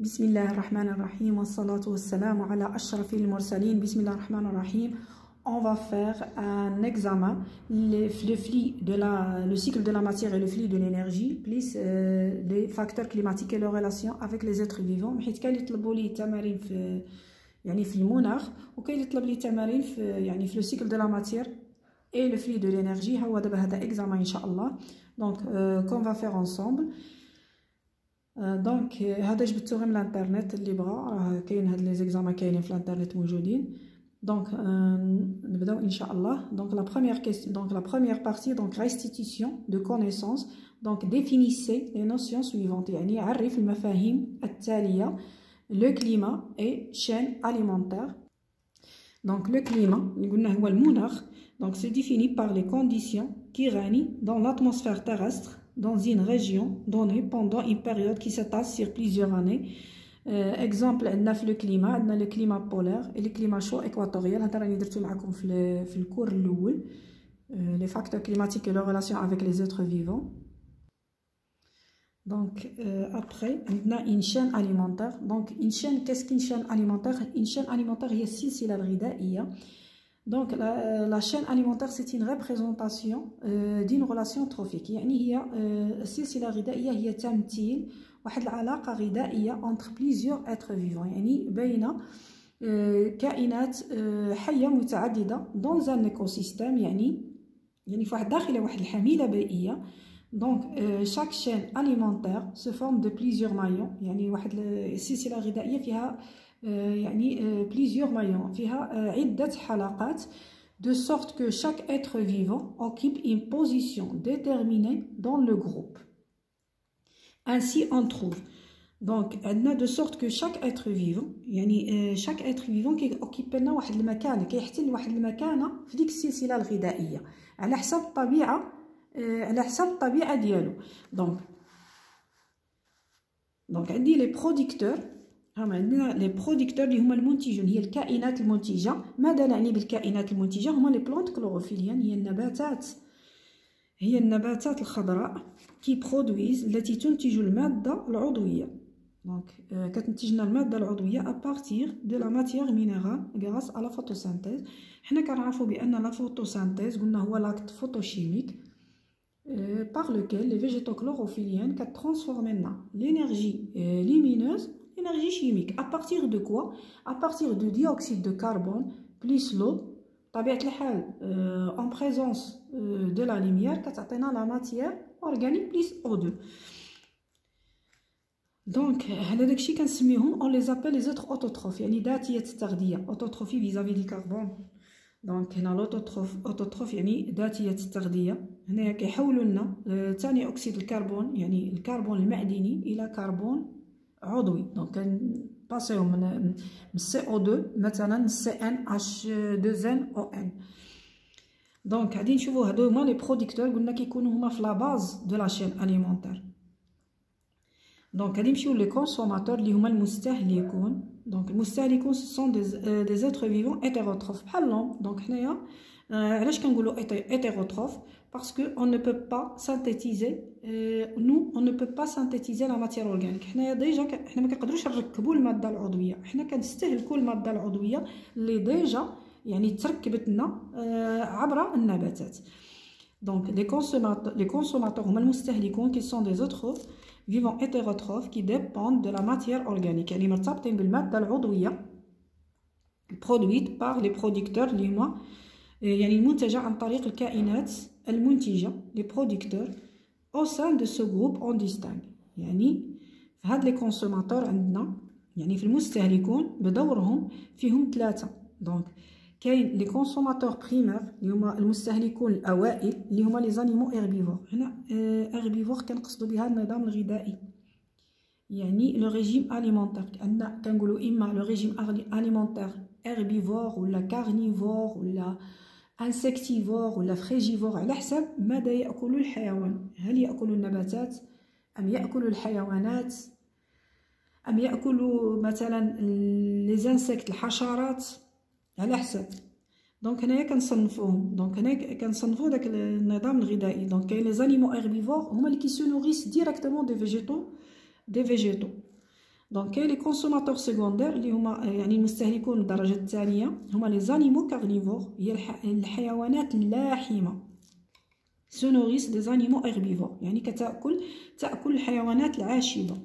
بسم الله الرحمن الرحيم والصلاة والسلام على أشرف المرسلين بسم الله الرحمن الرحيم on va faire un examen le, le flux de la le cycle de la matière et le flux de l'énergie plus euh, les facteurs climatiques et leurs relations avec les êtres vivants حيت كاين اللي يطلبوا لي تمارين في يعني في المناخ وكاين اللي يطلب لي تمارين في يعني في le cycle de la matière et le flux de l'énergie هو دابا هذا examen ان شاء الله donc euh, qu'on va faire ensemble دونك هذا جبدتو غير من الانترنت اللي بغا راه كاين هاد لي زيكزامان كاينين في الانترنت موجودين دونك نبداو ان شاء الله دونك لا بروميير كيستيون دونك لا بروميير بارتي دونك restitution de connaissances دونك définissez les notions suivantes يعني عرف المفاهيم التاليه لو كليما اي شين alimentaire دونك لو كليما اللي قلنا هو المناخ دونك سي défini par les conditions qui règnent dans l'atmosphère terrestre dans une région donnée pendant une période qui s'étale sur plusieurs années. Euh, exemple, on a le climat, on a le climat polaire et le climat chaud équatorial. هذا راني درتو معكم في في الكور الاول les facteurs climatiques et leurs relations avec les êtres vivants. Donc euh, après, on a une chaîne alimentaire. Donc une chaîne, qu'est-ce qu'une chaîne alimentaire Une chaîne alimentaire هي السلسلة الغذائية. Donc la, la, donc la chaîne alimentaire c'est une représentation d'une relation trophique يعني هي السلسله الغذائيه هي تمثيل واحد العلاقه غذائيه entre plusieurs êtres vivants يعني بين كائنات حيه متعدده dans un écosystème يعني يعني فواحد داخله واحد الحميله بيئيه donc chaque chaîne alimentaire se forme de plusieurs maillons يعني واحد السلسله الغذائيه فيها يعني plusieurs maillons فيها عدة حلقات de sorte que chaque être vivant occupe une position déterminée dans le groupe. Ainsi on trouve donc عندنا de sorte que chaque être vivant يعني chaque être vivant كيوكيب لنا واحد المكانه كيحتل واحد المكانه في ديك السلسله الغذائيه على حسب الطبيعه على حسب الطبيعه ديالو دونك دونك عندي لي برودكتور هما عندنا les producteurs اللي هما المنتجون هي الكائنات المنتجة. ماذا نعني بالكائنات المنتجة؟ هما les plantes chlorophylliennes هي النباتات. هي النباتات الخضراء qui produisent التي تنتج المادة العضوية. donc كتنتج لنا المادة العضوية à partir de la matière minérale grâce à la photosynthèse حنا كنعرفوا بأن la photosynthèse قلنا هو l'acte photochimique par lequel les végétaux chlorophylliens transforment l'énergie lumineuse énergie chimique. À partir de quoi À partir du dioxyde de carbone plus l'eau. en présence de la lumière, la matière organique plus O2. Donc, on les appelle les autres autotrophes. يعني ذاتية التغذية. Autotrophie vis-à-vis du carbone. دونك هنا لوتوتروف اوتوتروف يعني ذاتيه التغذيه هنايا كيحولوا لنا ثاني اكسيد الكربون يعني الكربون المعدني الى كربون عضوي. donc كن passer و من CO 2 مثلا C n H 2 n O n donc غادي نشوفوا هادو هما les producteurs قلنا كيكونوا هما في la base de la chaîne alimentaire donc غادي نمشيو les consommateurs اللي هما المستهلكون donc المستهلكون sont des êtres vivants hétérotrophes بحال لهم donc حنايا علاش كنقولوا هيتيروتروف باسكو اون نو بو با سانتيتيزي نو اون نو بو با سانتيتيزي لا ماتيير اورغانيك حنايا ديجا حنا ما كنقدروش نركبوا الماده العضويه حنا كنستهلكوا الماده العضويه اللي ديجا يعني تركبت لنا عبر النباتات دونك لي كونسوماتور لي كونسوماتور هما المستهلكون كي سون دي زوتروف vivants hétérotrophes qui dépendent de la matière organique يعني مرتبطين بالمادة العضوية produite par les producteurs اللي هما يعني المنتجة عن طريق الكائنات المنتجة les producteurs au sein de ce groupe on distingue. يعني هاد les consommateurs عندنا يعني في المستهلكون بدورهم فيهم ثلاثة. donc كاين les consommateurs primaires اللي هما المستهلكون الأوائل اللي هما les animaux herbivores هنا herbivore كنقصدوا بها النظام الغذائي. يعني le régime alimentaire عندنا كنقولوا إما le régime alimentaire herbivore ولا carnivore ولا insectivore ولا frugivore على حسب ماذا يأكل الحيوان. هل يأكل النباتات أم يأكل الحيوانات؟ أم يأكل مثلا les insectes الحشرات؟ على حسب donc هنايا كنصنفوهم. donc هنا كنصنفو داك النظام الغذائي. donc كاين les animaux هما اللي qui se nourrissent directement des végétaux des végétaux donc les consommateurs secondaires اللي هما يعني المستهلكون الدرجة الثانية هما les animaux carnivores هي الحيوانات اللاحمة. se nourrissent des animaux herbivores يعني كتأكل تأكل الحيوانات العاشبة.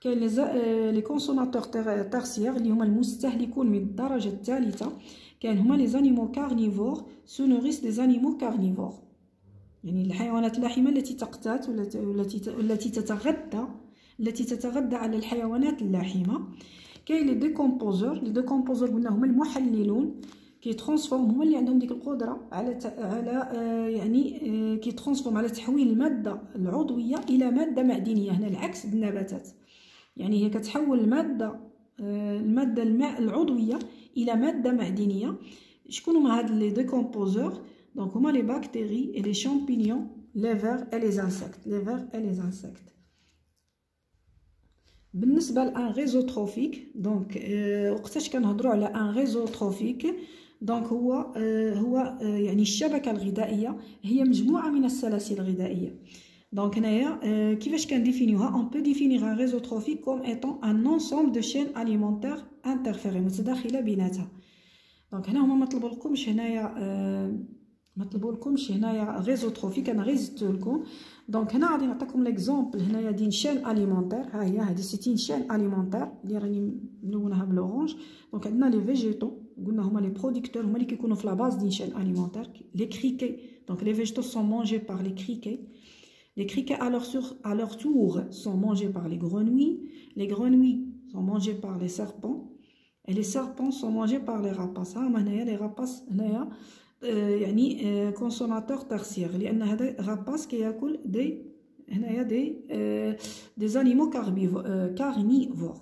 كاين les les consommateurs tertiaires اللي هما المستهلكون من الدرجة الثالثة. كاين هما les animaux carnivores se nourrissent des animaux carnivores يعني الحيوانات اللاحمة التي تقتات والتي التي تتغذى التي تتغذى على الحيوانات اللاحمة. كاين les décomposeurs. les décomposeurs قلنا هما المحللون qui transforment هما اللي عندهم ديك القدرة على ت... على آه يعني آه qui transforment على تحويل الماده العضوية إلى مادة معدنية. هنا العكس بالنباتات. يعني هي كتحول الماده آه المادة الماء العضوية إلى مادة معدنية. شكون هما هاد les décomposeurs؟ donc هما les bactéries les champignons les vers et les insectes les vers et les insectes بالنسبة ل un réseau trophique donc وقتاش كنهضروا على un réseau trophique donc هو آه هو آه يعني الشبكة الغذائية هي مجموعة من السلاسل الغذائية. donc هنايا آه كيفاش كنديفينيوها؟ on peut définir un réseau trophique comme étant un ensemble de chaînes alimentaires انترفيري متداخلة بيناتها. دونك هنا هما ما طلبولكمش هنايا آه ما طلبولكمش هنايا ريزو تروفيك انا غير زدت لكم دونك هنا غادي نعطيكم ليكزومبل هنايا دين شين اليمونتير ها هي هادي سيتين شين اليمونتير اللي راني ملونها بلورانج دونك عندنا لي فيجيتو قلنا هما لي برودكتور هما اللي كيكونوا في لاباز دين شين اليمونتير لي كريكي دونك لي فيجيتو سون مونجي بار لي كريكي Les criquets, à leur, sur, à leur tour, sont mangés par les grenouilles. Les grenouilles sont mangées par les serpents. Et les serpents sont mangés par les rapaces. هنايا les rapaces هنايا يعني كونسوماتور ترسيير لان هذا غاباس كياكل دي هنايا دي دي زانيمو كارنيفور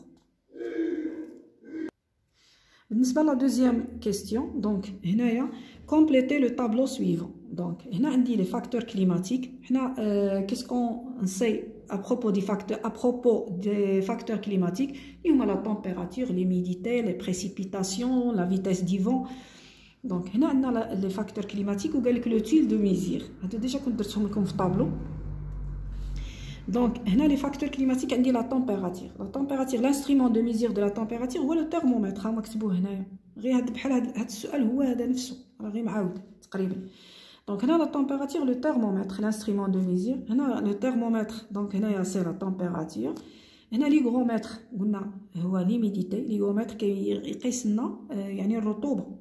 بالنسبه لا دوزيام كيستيون دونك هنايا كومبليتي لو طابلو سويفون دونك هنا عندي لي فاكتور كليماتيك هنا كيسكون نسي à propos des facteurs à propos des facteurs climatiques il y a la température l'humidité les précipitations la vitesse du vent donc هنا عندنا les facteurs climatiques وقال لك l'outil de mesure هادو déjà كنت درتهم لكم في tableau. donc هنا les facteurs climatiques عندي la température la température l'instrument de mesure de la température هو le thermomètre ها مكتوبوه هنايا غير هاد بحال هاد, السؤال هو هذا نفسه. راه غير معاود تقريبا. donc هنا la température le thermomètre l'instrument de mesure هنا le thermomètre donc هنايا c'est la température هنا ليغرومتر قلنا هو ليميديتي ليغرومتر كيقيس لنا يعني الرطوبة.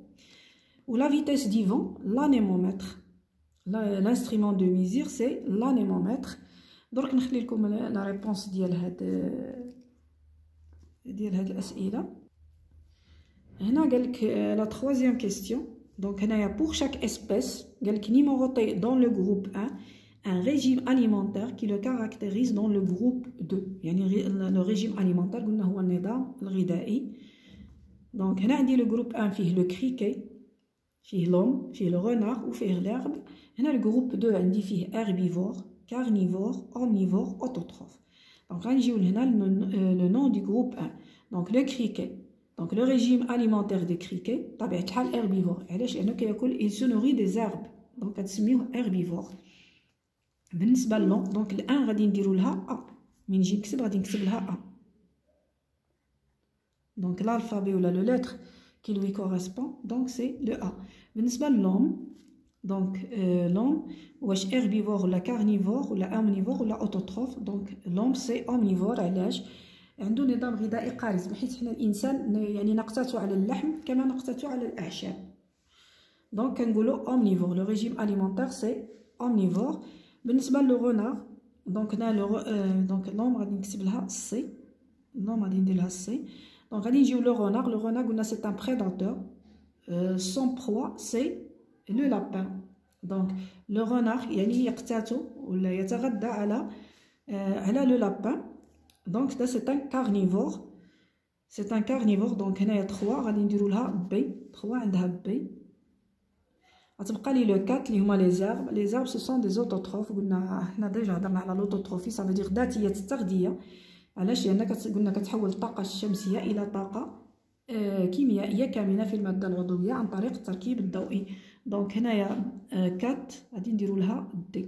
ou la vitesse du vent, l'anémomètre. L'instrument de mesure, c'est l'anémomètre. Donc, nous allons la réponse de euh, euh, la troisième question. Donc, pour chaque espèce, dans le groupe 1, un régime alimentaire qui le caractérise dans le groupe 2. Le régime alimentaire, c'est le régime Donc, on a le groupe 1, le criquet. فيه لوم فيه لو رونار وفيه ليرب هنا الجروب 2 عندي فيه هيربيفور كارنيفور اومنيفور اوتوتروف دونك غنجيو لهنا لو نون دو جروب 1 دونك لو كريكي دونك لو ريجيم اليمونتير دو كريكي طبيعة الحال هيربيفور علاش لانه كياكل il se nourrit des herbes دونك كتسميوه هيربيفور بالنسبه للون دونك الان غادي نديرو لها ا من نجي نكتب غادي نكتب لها ا دونك l'alphabet ولا لو لتر qui lui correspond donc c'est le A بالنسبة للhomme donc euh, l'homme واش herbivore ولا carnivore ولا omnivore ولا autotrophe donc l'homme c'est omnivore علاش عنده نظام غذائي قارس بحيث حنا الانسان يعني نقتاتو على اللحم كما نقتاتو على الاعشاب دونك كنقولوا اومنيفور لو ريجيم اليمونتير سي اومنيفور بالنسبه لو غونار دونك هنا لو دونك لوم غادي نكتب لها سي لوم غادي ندير لها سي Donc, on dit le renard. Le renard, c'est un prédateur. Euh, son proie, c'est le lapin. Donc, le renard, يعني يقتاتو ولا يتغذى على على le lapin. Donc, c'est un carnivore. C'est un carnivore. Donc, هنايا 3 غادي نديرو لها بي 3 عندها بي غتبقى لي لو 4 اللي هما لي زارب لي زارب سو سون دي زوتوتروف قلنا حنا ديجا هضرنا على لوتوتروفي صافي دير ذاتيه التغذيه علاش لان قلنا كتحول الطاقه الشمسيه الى طاقه آه كيميائيه كامنه في الماده العضويه عن طريق التركيب الضوئي دونك هنايا آه كات غادي نديرو لها دي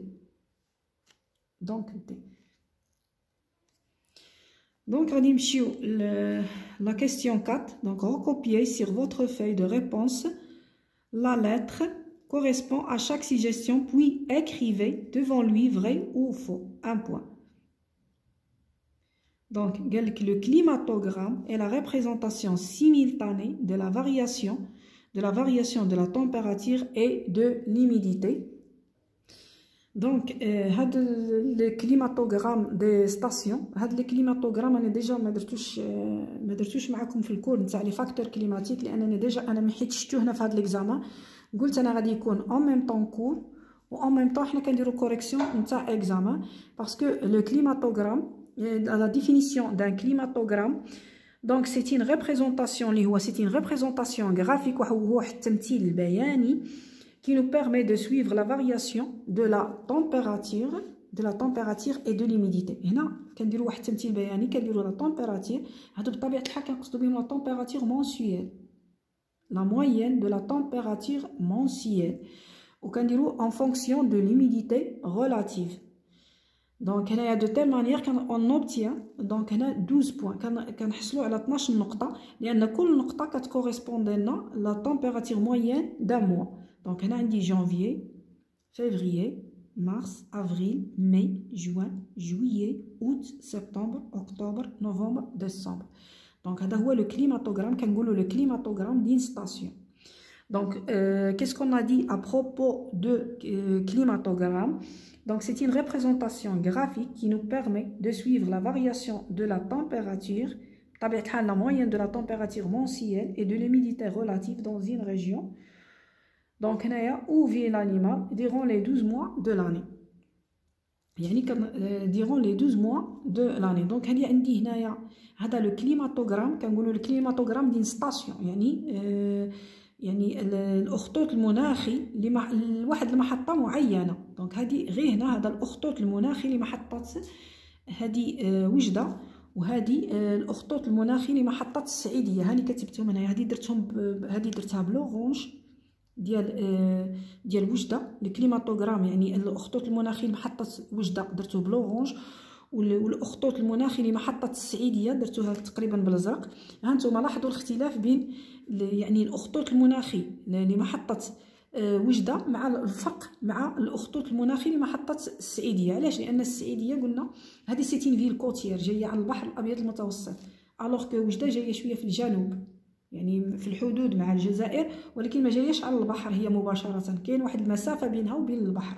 دونك دي Donc, la question 4. Donc, recopiez sur votre feuille de réponse la lettre correspond à chaque suggestion, puis écrivez devant lui vrai ou faux. Un point. Donc, le climatogramme est la représentation simultanée de la variation de la variation de la température et de l'humidité donc, هذا الكليماتوغرام دي ستاسيون هذا الكليماتوغرام انا ديجا ما درتوش ما درتوش معكم في الكور نتاع لي فاكتور كليماتيك لانني ديجا انا ما حيت شفتو هنا في هذا ليكزامان قلت انا غادي يكون اون ميم طون كور و اون ميم طون حنا كنديرو كوريكسيون نتاع اكزامان باسكو لو كليماتوغرام لا ديفينيسيون دان كليماتوغرام دونك سيتي une ريبريزونطاسيون اللي هو سيتي une ريبريزونطاسيون غرافيك وهو واحد التمثيل البياني qui nous permet de suivre la variation de la température de la température et de l'humidité هنا كنديروا واحد التمثيل بياني كنديروا لا température هادو بطبيعه الحال كنقصدوا بهم لا température mensuelle la moyenne de la température mensuelle وكنديروا en fonction de l'humidité relative دونك هنايا دو تيل مانيير كان اون اوبتيان دونك هنا 12 بوان كنحصلوا على 12 نقطه لان كل نقطه كتكوريسبوندي لنا لا تمبيراتور موين دان موا Donc, on a dit janvier, février, mars, avril, mai, juin, juillet, août, septembre, octobre, novembre, décembre. Donc, c'est le climatogramme, le climatogramme d'une station. Donc, euh, qu'est-ce qu'on a dit à propos de euh, climatogramme Donc, c'est une représentation graphique qui nous permet de suivre la variation de la température, la moyenne de la température mensuelle et de l'humidité relative dans une région donc, où vit l'animal durant les 12 mois de l'année? Euh, durant les 12 mois de l'année. Donc, il y a le climatograme, le climatograme d'une station. يعني الأخطوط المناخي لواحد المحطه معينة. دونك هذه غير هنا هذا الأخطوط المناخي لمحطه هذه وجدة وهذه الأخطوط المناخي لمحطه السعيديه هاني كتبتهم هنايا. هذه درتهم هذه درتها ب l'orange ديال آه، ديال وجدة. ال climatogramme يعني الأخطوط المناخي لمحطه وجدة درتو ب l'orange والأخطوط المناخي لمحطه السعيدية درتوها تقريبا بالازرق ها أنتم لاحظوا الاختلاف بين يعني الأخطوط المناخي لمحطة آه، وجدة مع الفرق مع الأخطوط المناخي لمحطة السعيدية. علاش؟ لأن السعيدية قلنا هذه c'est une ville côtière جاية على البحر الأبيض المتوسط الوغ كو وجدة جاية شوية في الجنوب يعني في الحدود مع الجزائر ولكن ما جاياش على البحر هي مباشرة. كاين واحد المسافة بينها وبين البحر.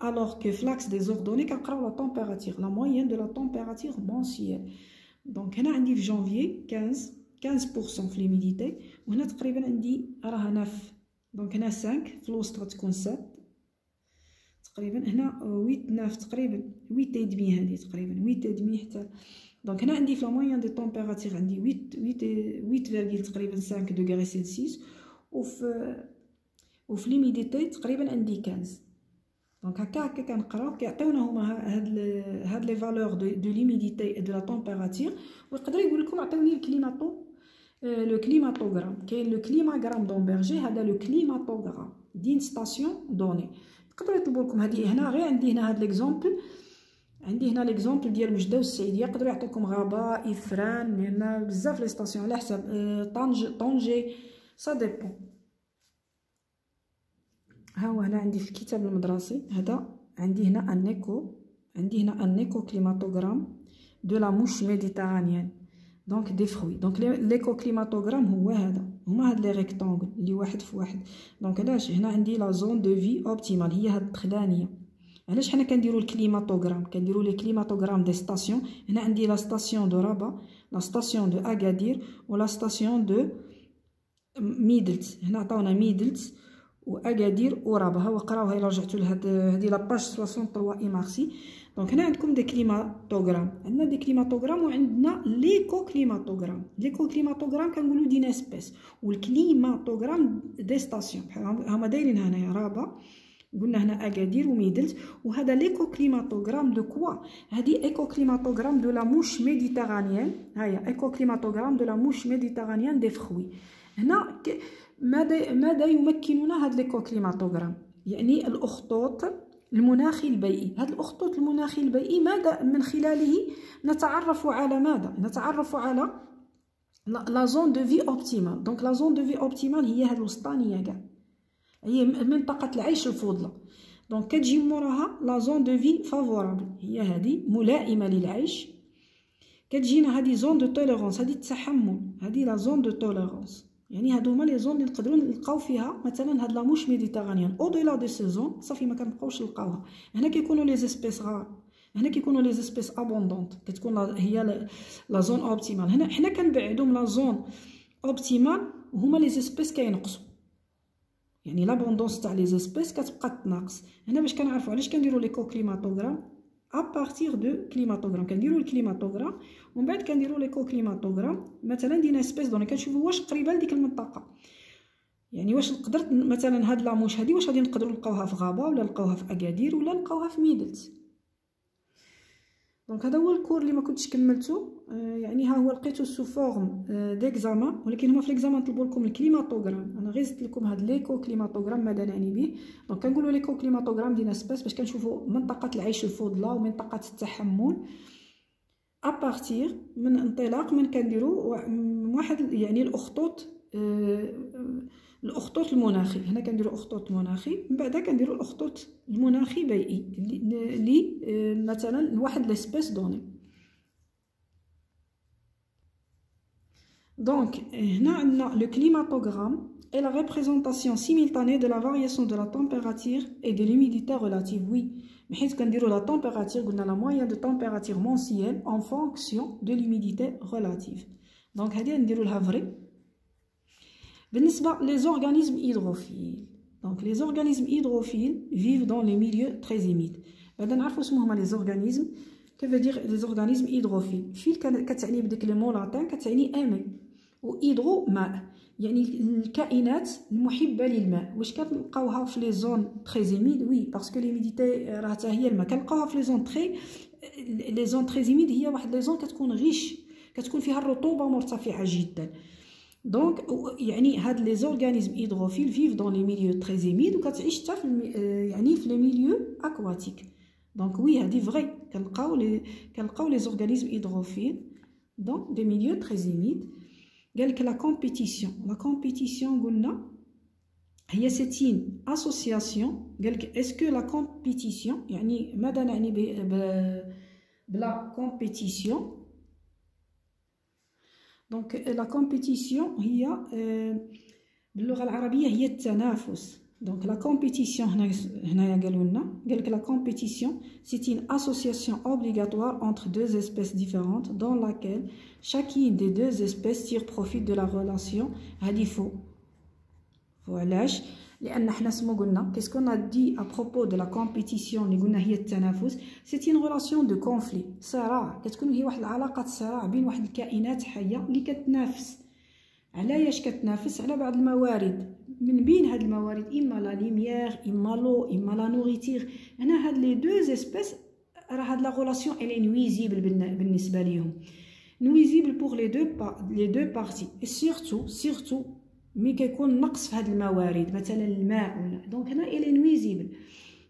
alors que flax des ordonnées كنقراو la température la moyenne de la température mensuelle donc هنا عندي في janvier 15 15% في l'humidité وهنا تقريبا عندي راه هنا في دونك هنا 5 في الوسط غتكون 7 تقريبا هنا 8 9 تقريبا 8 ادمي هذه تقريبا 8 ادمي حتى دونك هنا عندي في لا موين دي طومبيراتور عندي 8 8 تقريبا 5 دوغري سيلسيوس وفي وفي ليميديتي تقريبا عندي 15 donc هكا هكا كنقراو كيعطيونا هما هاد هاد les valeurs de l'humidité de la température ويقدر يقول لكم عطيوني ال climato le climatogramme كاين le climagramme d'Emberger هذا le climatogramme d'une station donnée تقدروا يطلبوا لكم هذه هنا غير عندي هنا هاد l'exemple عندي هنا l'exemple ديال وجده والسعيديه يقدروا يعطيكم غابه افران هنا بزاف les stations على حسب طنجه طنجي ça dépend ها هو هنا عندي في الكتاب المدرسي هذا عندي هنا un éco عندي هنا un écoclimatogramme de la mouche méditerranéenne donc des fruits donc l'écoclimatogramme هو هذا. هما هاد les rectangles اللي واحد في واحد. donc علاش؟ هنا عندي la zone de vie optimale هي هاد الدخلانيه علاش حنا كنديرو ال climatogramme؟ كنديرو les climatogrammes des stations هنا عندي la station de Rabat la station de Agadir و la station de Midelt هنا عطاونا ميدلت وأكادير و Rabat وقراوها الا رجعتوا لهاد هذه la page 63 et merci donc هنا عندكم des climatogrammes عندنا des climatogrammes وعندنا l'écoclimatogramme l'écoclimatogramme كنقولوا d'une espèce وال climatogramme des stations هما دايرين هنايا Rabat. قلنا هنا أكادير وميدلت وهذا l'écoclimatogramme de quoi هذه écoclimatogramme de la mouche méditerranéenne هيا écoclimatogramme de la mouche méditerranéenne des fruits هنا ماذا ماذا يمكننا هذا l'écoclimatogramme يعني الأخطوط المناخي البيئي. هذا الأخطوط المناخي البيئي ماذا من خلاله؟ نتعرف على ماذا؟ نتعرف على la zone de vie optimale donc la zone de vie optimale هي هاد الوسطانية كاع هي منطقة العيش الفضلى donc كتجي موراها la zone de vie favorable هي هذه ملائمة للعيش. كتجينا هذه zone de tolérance هذه التحمل. هذه la zone de tolérance يعني هادو هما les zones اللي نقدروا نلقاو فيها. مثلا هاد la mouche méditerranéenne au-delà de ces zones صافي ما كنبقاوش نلقاوها. هنا كيكونوا les espèces rares هنا كيكونوا les espèces abondantes كتكون هي la zone optimale هنا حنا كنبعدوا من la zone optimale هما les espèces كينقصوا. يعني l'abondance تاع les espèces كتبقى تناقص هنا باش كنعرفوا علاش كنديروا l'écoclimatogramme à partir de climatogramme كنديروا ال climatogramme ومن بعد كنديروا l'écoclimatogramme مثلا d'une espèce donc كنشوفوا واش قريبه لديك المنطقة يعني واش قدرت مثلا هاد la mouche هادي واش غادي نقدروا نلقاوها في غابه ولا نلقاوها في اكادير ولا نلقاوها في ميدلت donc هذا هو ال cours اللي ما كنتش كملته آه يعني ها هو لقيتو sous forme آه d'examen ولكن هما في l'examen طلبوا لكم ال climatogramme. أنا غير زدت لكم هاد l'écoclimatogramme ماذا نعني به؟ donc كنقولوا l'écoclimatogramme ديال l'espèce باش كنشوفوا منطقة العيش الفضلى ومنطقة التحمل. à partir من انطلاق من كنديروا واحد يعني الأخطوط آه الاخطوط المناخي هنا كنديروا اخطوط مناخي من بعد كنديروا الاخطوط المناخي بيئي اللي مثلا لواحد l'espèce donnée donc هنا عندنا le climatogramme la représentation simultanée de la variation de la température et de l'humidité relative oui mais حيت كنديروا la température قلنا la moyenne de température mensuelle en fonction de l'humidité relative donc هذه نديروا لها فري les organismes hydrophiles. Donc les organismes hydrophiles vivent dans les milieux très humides. بعدا نعرفوا اسمهم les organismes. Veut dire les organismes hydrophiles فيل كتعني بديك لي مو لاتين كتعني امي وهيدرو ماء يعني الكائنات المحبة للماء. واش كنلقاوها في les zones très humides oui parce que l'humidité راه حتى هي الماء. كنلقاوها في les zones très les zones très humides هي واحد les zones كتكون غيش كتكون فيها الرطوبة مرتفعة جدا. دونك يعني هاد لي زورغانيزم هيدروفيل فيف دون لي ميليو تري زيميد وكتعيش حتى في يعني في لي ميليو اكواتيك دونك وي هادي فري كنلقاو لي كنلقاو لي زورغانيزم هيدروفيل دون دي ميليو تري زيميد قالك لا كومبيتيسيون لا كومبيتيسيون قلنا هي سيتين اسوسياسيون قالك اسكو لا كومبيتيسيون يعني ماذا نعني بلا كومبيتيسيون دونك لا كومبيتيسيون هي باللغه العربيه هي التنافس دونك لا كومبيتيسيون هنا هنايا قالوا لنا قالك لا كومبيتيسيون سي une association obligatoire entre deux espèces différentes dans laquelle chacune des deux espèces tire profit de la relation هذه فو وعلاش لأن حنا سمو قلنا. qu'est-ce qu'on dit à propos de la compétition اللي قلنا هي التنافس؟ c'est une relation de conflit صراع. كتكون هي واحد العلاقة صراع بين واحد الكائنات حية اللي كتنافس. على ياش كتنافس؟ على بعض الموارد. من بين هاد الموارد إما la lumière إما l'eau إما la nourriture هنا هاد les deux espèces راه هاد la relation elle est nuisible بالنسبة ليهم. nuisible pour les deux les deux parties surtout surtout مي كيكون نقص في هاد الموارد مثلا الماء ولا دونك هنا الي نويزيبل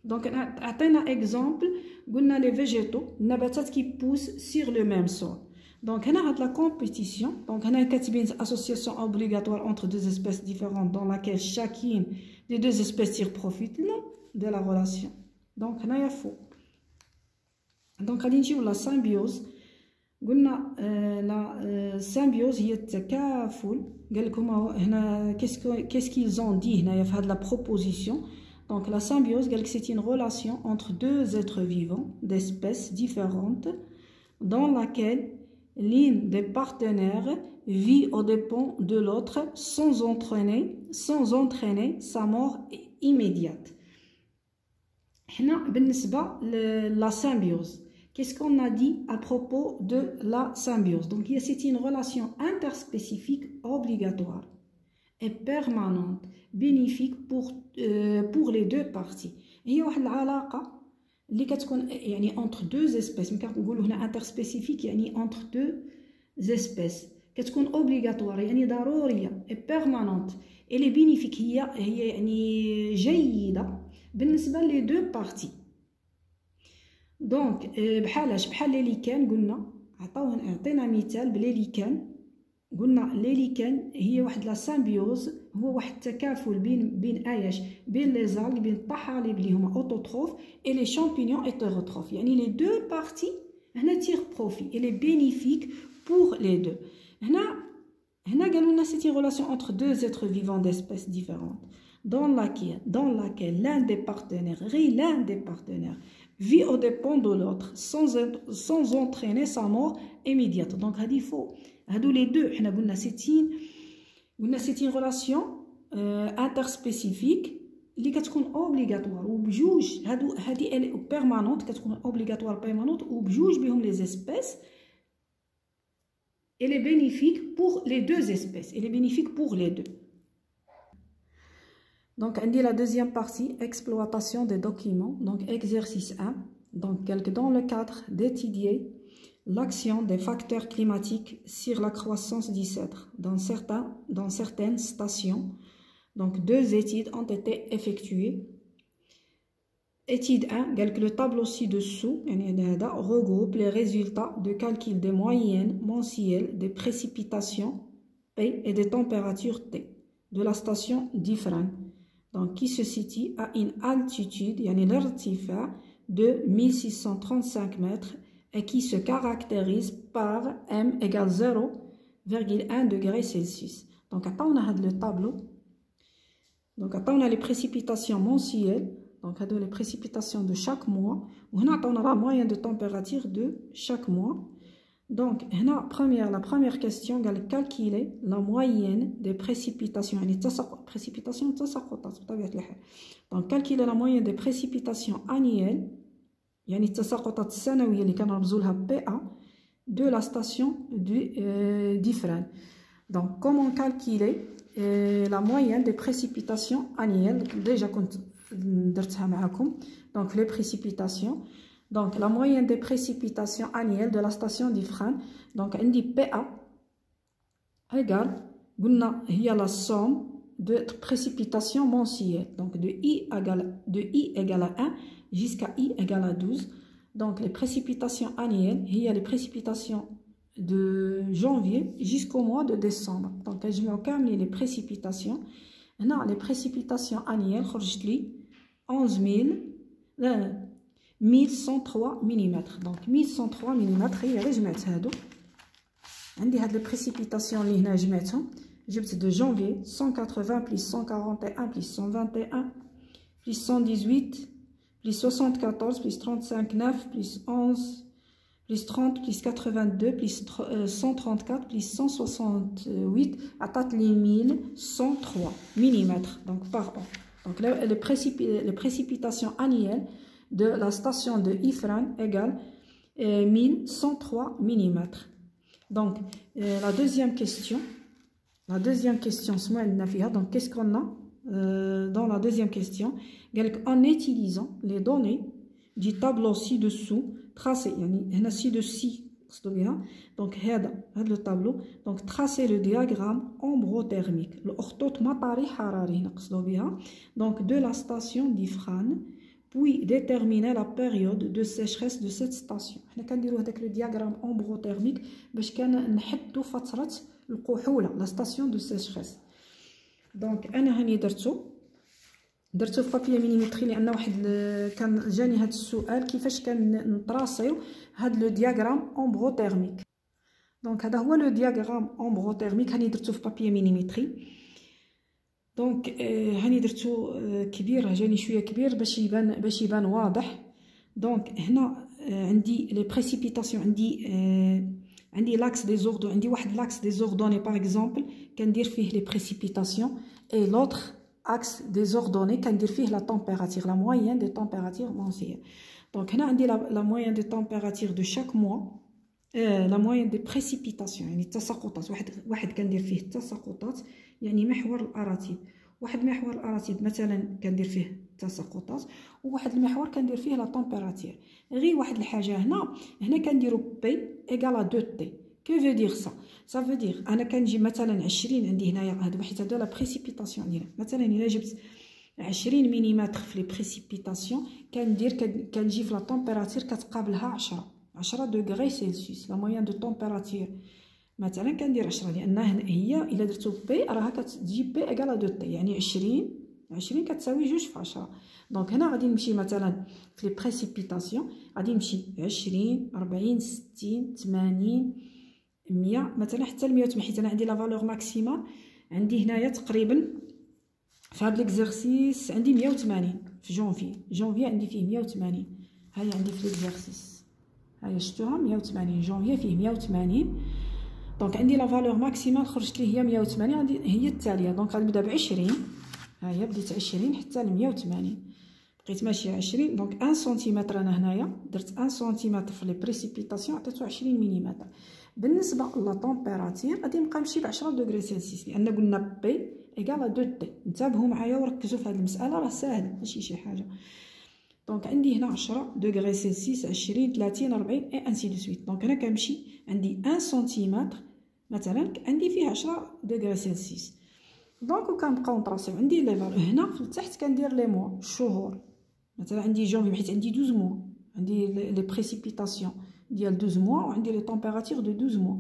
دونك عطينا اكزومبل قلنا لي فيجيتو النباتات كيبوس سيغ لو ميم سول دونك هنا هاد لا كومبيتيسيون دونك هنا كاتبين association obligatoire entre deux espèces différentes dans laquelle chacune des deux espèces tire profit non de la relation دونك هنايا فو دونك غادي نجيو لا سامبيوز قلنا آه لا سامبيوز هي التكافل قال لكم هنا كيسكو زون دي هنايا في هاد لا بروبوزيسيون Donc la symbiose, c'est une relation entre deux êtres vivants d'espèces différentes dans laquelle l'une des partenaires vit aux dépens de l'autre sans entraîner, sans entraîner sa mort immédiate حنا بالنسبه لا سymbiose Qu'est-ce qu'on a dit à propos de la symbiose Donc, c'est une relation interspécifique obligatoire et permanente, bénéfique pour, euh, pour les deux parties. هي واحد العلاقة اللي كتكون يعني entre deux espèces ملي كنقولوا هنا interspécifique يعني entre deux espèces كتكون obligatoire يعني ضرورية et permanente اللي bénéfique هي هي يعني جيدة بالنسبة لي دو بارتي دونك بحالاش بحال لي كان قلنا عطاونا عطينا مثال بلي لي كان قلنا لي كان هي واحد لا سامبيوز هو واحد التكافل بين بين اياش بين لي زالغ بين الطحالب اللي هما اوتوتروف اي لي شامبينيون ايتيروتروف يعني لي دو بارتي هنا تير بروفي اي لي بينيفيك بور لي دو هنا هنا قالوا لنا سيتي غولاسيون انتر دو زيتر فيفون ديسبيس ديفيرونت dans laquelle, dans laquelle l'un des partenaires, l'un des partenaires, vit aux dépens de l'autre sans, sans entraîner sa mort immédiate. Donc, il faut, les deux, c'est une, c'est une relation euh, interspécifique اللي كتكون اوبليغاتوار وبجوج هادو هادي ال بيرمانونت كتكون اوبليغاتوار بيرمانونت وبجوج بهم لي زيسبيس elle est bénéfique pour les deux espèces elle est bénéfique pour les deux donc, on dit la deuxième partie, exploitation des documents. Donc, exercice 1. Donc, dans le cadre d'étudier l'action des facteurs climatiques sur la croissance du cèdre dans, certaines stations. Donc, deux études ont été effectuées. Étude 1, le tableau ci-dessous regroupe les résultats de calcul des moyennes mensuelles des précipitations P et des températures T de la station d'Ifrane donc qui se situe à une altitude, yani l'irtifa de 1635 mètres et qui se caractérise par M égale 0,1 degré Celsius. Donc, on a le tableau. Donc, on a les précipitations mensuelles. Donc, on a les précipitations de chaque mois. On a la moyenne de température de chaque mois. Donc, première, la première question, elle calculer la moyenne des précipitations. précipitations Donc, calculer la moyenne des précipitations annuelles, de la station du euh. Donc, comment calculer euh, la moyenne des précipitations annuelles? Déjà, donc les précipitations. Donc, la moyenne des précipitations annuelles de la station d'Ifrane, donc, on dit PA égale, il y a la somme de précipitations mensuelles. Donc, de I égale, à 1 jusqu'à I égale à 12. Donc, les précipitations annuelles, il y a les précipitations de janvier jusqu'au mois de décembre. Donc, je mets les précipitations. Maintenant, les précipitations annuelles, 11 000, 1103 mm donc 1103 mm هي غير جمعت هادو عندي هاد البريسيبيتاسيون اللي هنا جمعتهم جبت دو جانفي 180 بلس 141 بلس 121 بلس 118 بلس 74 بلس 35 9 بلس 11 بلس 30 بلس 82 بلس 134 بلس 168 عطات لي 1103 ملم donc par an donc les précipitations annuelles de la station de Ifran égale 1103 euh, mm. Donc, euh, la deuxième question, la deuxième question, donc qu'est-ce qu'on a euh, dans la deuxième question? En utilisant les données du tableau ci-dessous, tracé, ci-dessous, donc le tableau donc tracer le diagramme ombrothermique le donc de la station d' Ifrane puis déterminer la période de sécheresse de cette station. حنا كنديروا هذاك le diagramme ombrothermique باش كنحدوا فتره القحوله la station de sécheresse donc أنا هاني درتو درتو في مينيمتري لأن واحد كان جاني هذا السؤال كيفاش كنطراسيو هذا le diagramme ombrothermique donc هذا هو le diagramme ombrothermique هاني درتو في papier millimétré donc هاني درتو كبير جاني شوية كبير باش يبان باش يبان واضح. donc هنا عندي les précipitations عندي عندي l'axe des ordo عندي واحد l'axe des ordonnées par exemple كندير فيه les précipitations et l'autre axe des ordonnées كندير فيه la température la moyenne des températures mensuelles donc هنا عندي la moyenne des températures de chaque mois la moyenne des précipitations يعني التساقطات واحد واحد كندير فيه التساقطات يعني محور الأراتيب. واحد محور الأراتيب مثلا كندير فيه التساقطات وواحد المحور كندير فيه la température غير واحد الحاجة هنا هنا كنديرو P égal 2 T que veut dire ça ça veut dire أنا كنجي مثلا 20 عندي هنايا هاد حيت هذا la précipitation ديالها مثلا إلا جبت 20 ملم في les précipitations كندير كنجي في la température كتقابلها 10 10 degrés Celsius la moyenne de température مثلا كندير 10 لأن هي إلا درتو P راها كتجي P égal deux T يعني 20 20 كتساوي جوج في 10 donc هنا غادي نمشي مثلا في les précipitations غادي نمشي 20 40 60 80 100 مثلا حتى ل 180 حيت أنا عندي la valeur maximale عندي هنايا تقريبا في هاد l'exercice عندي 180 في janvier. janvier عندي فيه 180 هاي عندي في l'exercice هاي شفتوها؟ 180 جونفي فيه 180 donc عندي la valeur maximale خرجت لي هي 180 عندي هي التالية. donc غنبدا ب 20 ها هي بديت 20 حتى ل 180 بقيت ماشيه 20 donc 1 سنتيمتر أنا هنايا. درت 1 سنتيمتر في les précipitations عطيتو 20 ملم بالنسبة la température غادي نبقى نمشي ب 10 degrés Celsius لأن قلنا P égal 2 T انتبهوا معايا وركزوا في هذه المسألة راه ساهله ماشي شي حاجة. donc عندي هنا 10 degrés Celsius 20 30 40 et ainsi de suite donc أنا كنمشي عندي 1 سنتيمتر مثلا عندي فيه 10 degrés Celsius donc وكنبقاو نطراسيو عندي les valeurs هنا في التحت كندير les mois الشهور مثلا عندي جونفي حيت عندي 12 mois. عندي les précipitations ديال 12 mois وعندي les températures de 12 mois.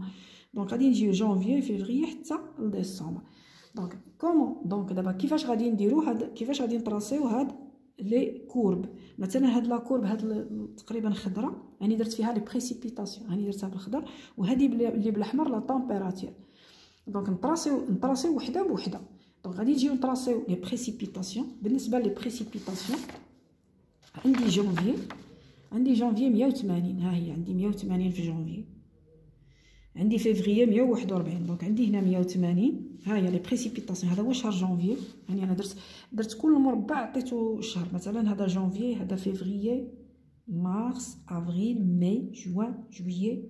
donc غادي نجيو janvier février حتى ل décembre. donc comment donc دابا كيفاش غادي نديرو هاد كيفاش غادي نطراسيو هاد les courbes. مثلا هاد la courbe هاد تقريبا خضراء يعني درت فيها les précipitations يعني درتها بالخضر. وهذه اللي بالأحمر la température donc نطراسيو نطراسيو وحدة بوحدة. donc غادي نجيو نطراسيو les précipitations بالنسبة les précipitations عندي جونفي عندي جونفي 180 ها هي عندي 180 في جونفي عندي فيفري 141 donc عندي هنا 180 ها هي les précipitations هذا هو شهر جونفي يعني أنا درت درت كل مربع عطيتو الشهر مثلا هذا جونفي هذا février mars avril mai juin juillet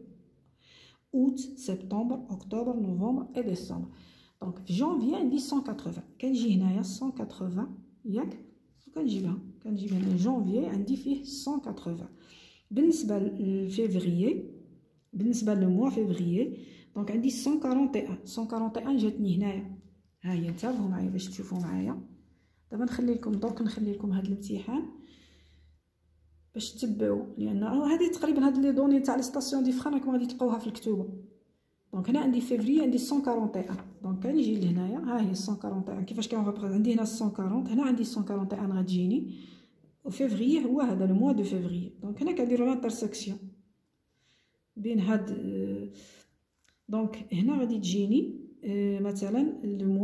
août septembre octobre novembre et décembre. donc في جونفي عندي 180 كنجي هنايا 180 ياك؟ وكنجيبها كنجيب هنا. جونفي عندي فيه 180 بالنسبة لفيفري بالنسبة ل mois février donc عندي 141 141 جاتني هنايا. ها هي معايا باش تشوفوا معايا. دابا نخلي لكم دوك نخلي لكم هذا الامتحان باش تتبعوا لأن هذه تقريبا هاد les données تاع les stations différentes راكم غادي تلقاوها في الكتوبة. donc هنا عندي فيفري عندي 141 donc كنجي لهنايا ها هي 141 كيفاش كان عندي هنا 140 هنا عندي 141 غتجيني وفيفري هو هذا le mois de février donc هنا كنديرو l'intersection بين هاد donc هنا غادي تجيني مثلا le